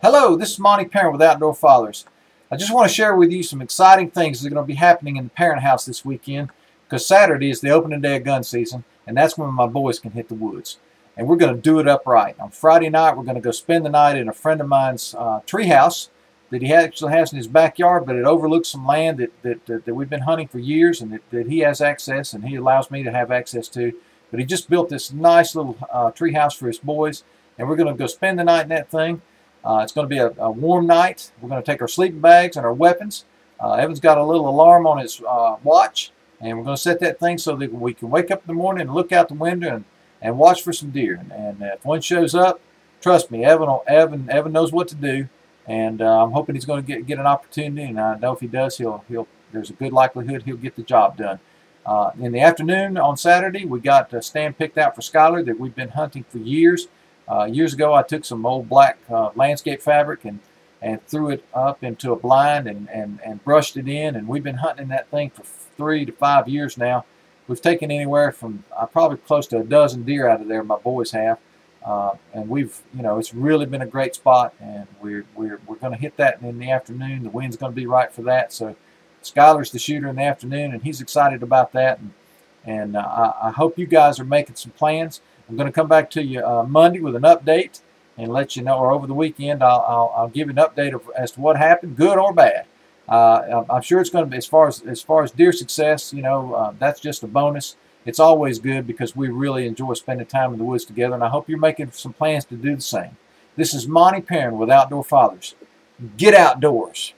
Hello, this is Monty Perron with Outdoor Fathers. I just want to share with you some exciting things that are going to be happening in the Perron house this weekend because Saturday is the opening day of gun season and that's when my boys can hit the woods. And we're going to do it upright. On Friday night, we're going to go spend the night in a friend of mine's uh, treehouse that he actually has in his backyard, but it overlooks some land that, that, that, that we've been hunting for years and that, that he has access and he allows me to have access to. But he just built this nice little uh, treehouse for his boys, and we're going to go spend the night in that thing. Uh, it's going to be a, a, warm night. We're going to take our sleeping bags and our weapons. Uh, Evan's got a little alarm on his uh, watch, and we're going to set that thing so that we can wake up in the morning and look out the window and, and watch for some deer. And, and if one shows up, trust me, Evan, Evan, Evan knows what to do, and uh, I'm hoping he's going to get get an opportunity. And I know if he does, he'll he'll. There's a good likelihood he'll get the job done. Uh, in the afternoon on Saturday, we got a stand picked out for Skylar that we've been hunting for years. Uh, years ago, I took some old black uh, landscape fabric and, and threw it up into a blind and, and, and brushed it in, and we've been hunting that thing for three to five years now. We've taken anywhere from uh, probably close to a dozen deer out of there, my boys have. Uh, and we've, you know, it's really been a great spot, and we're, we're, we're going to hit that in the afternoon. The wind's going to be right for that, so Skylar's the shooter in the afternoon, and he's excited about that, and, and uh, I, hope you guys are making some plans. I'm going to come back to you uh, Monday with an update and let you know, or over the weekend, I'll, I'll, I'll give you an update of, as to what happened, good or bad. Uh, I'm sure it's going to be as far as as far as deer success. You know, uh, that's just a bonus. It's always good because we really enjoy spending time in the woods together, and I hope you're making some plans to do the same. This is Monty Perron with Outdoor Fathers. Get outdoors.